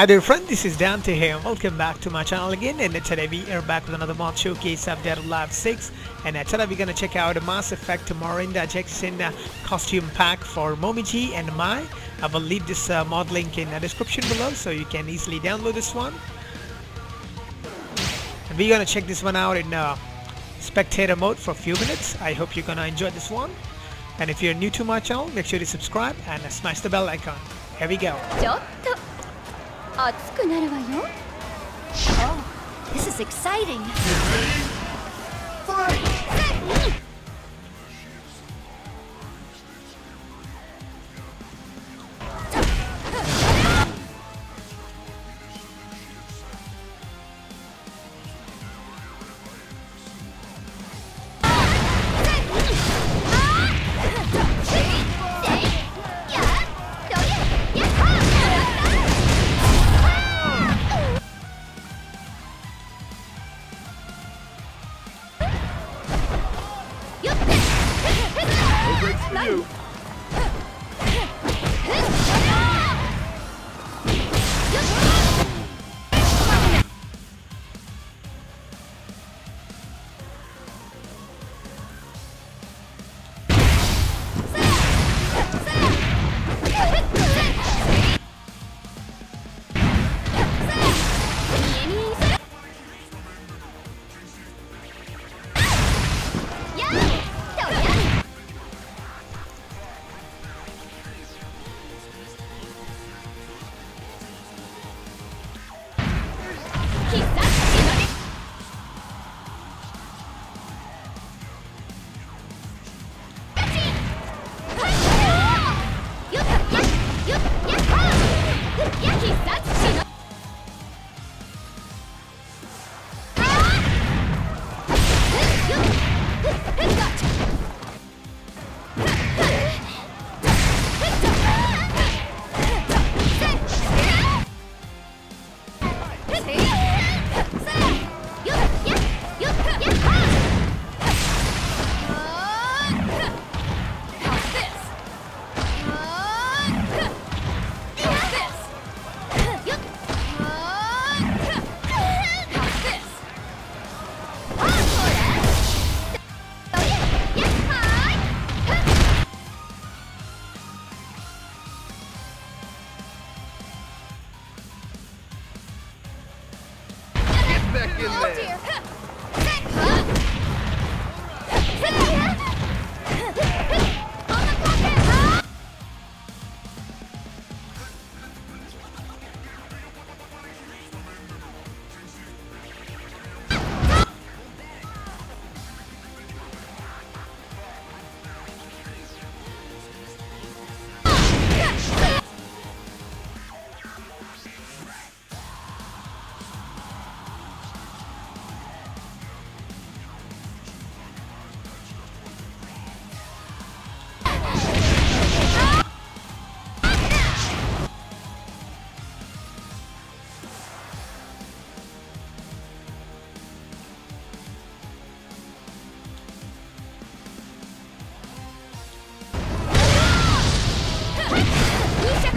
Hi there friend, this is Dante here and welcome back to my channel again and today we are back with another mod showcase of Dead or Alive 6 and uh, today we're gonna check out a Mass Effect Miranda Jackson uh, costume pack for Momiji and Mai. I will leave this uh, mod link in the description below so you can easily download this one. And we're gonna check this one out in uh, spectator mode for a few minutes. I hope you're gonna enjoy this one. And if you're new to my channel, make sure to subscribe and uh, smash the bell icon. Here we go. 熱くなるわよ Oh, this is exciting you.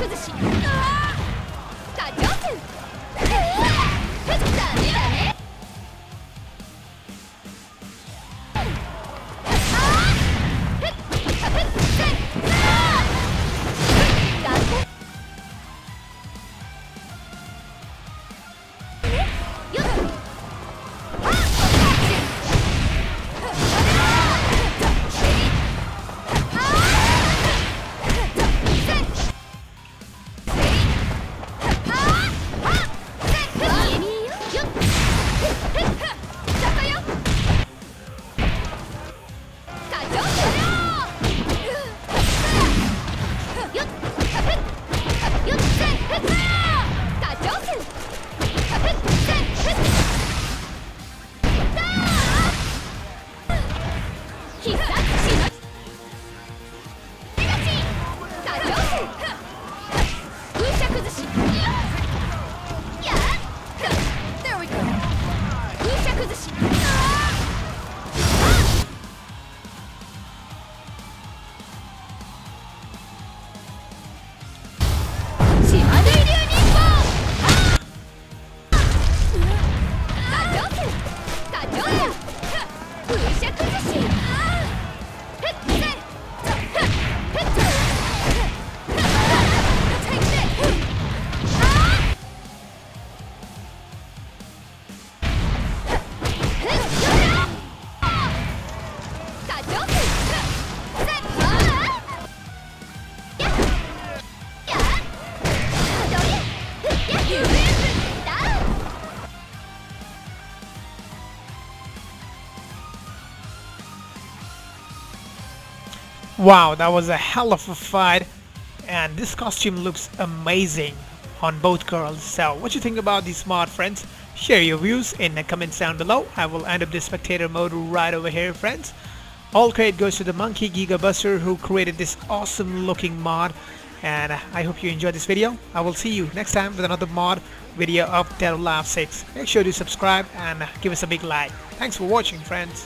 崩し。Wow, that was a hell of a fight and this costume looks amazing on both girls. So what you think about these mod friends? Share your views in the comments down below. I will end up the spectator mode right over here friends. All credit goes to the Monkey Gigabuster who created this awesome looking mod and I hope you enjoyed this video. I will see you next time with another mod video of Dead or 6. Make sure to subscribe and give us a big like. Thanks for watching friends.